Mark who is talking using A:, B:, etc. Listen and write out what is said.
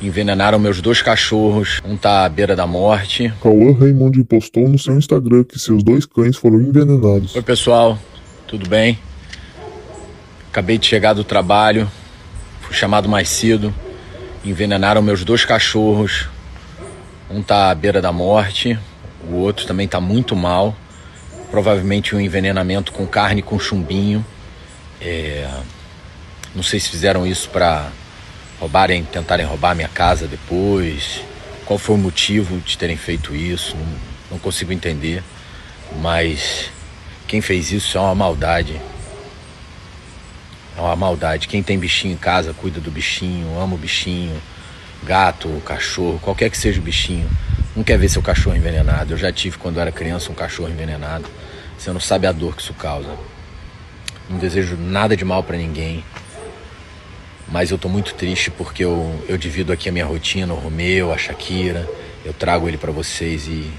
A: Envenenaram meus dois cachorros. Um tá à beira da morte.
B: Cauã Raymond postou no seu Instagram que seus dois cães foram envenenados.
A: Oi, pessoal. Tudo bem? Acabei de chegar do trabalho. Fui chamado mais cedo. Envenenaram meus dois cachorros. Um tá à beira da morte. O outro também tá muito mal. Provavelmente um envenenamento com carne com chumbinho. É... Não sei se fizeram isso para roubarem, tentarem roubar minha casa depois. Qual foi o motivo de terem feito isso? Não, não consigo entender. Mas quem fez isso é uma maldade. É uma maldade. Quem tem bichinho em casa cuida do bichinho, ama o bichinho, gato, cachorro, qualquer que seja o bichinho. Não quer ver seu cachorro envenenado. Eu já tive quando era criança um cachorro envenenado. Você não sabe a dor que isso causa. Não desejo nada de mal para ninguém. Mas eu tô muito triste porque eu, eu divido aqui a minha rotina, o Romeu, a Shakira. Eu trago ele para vocês e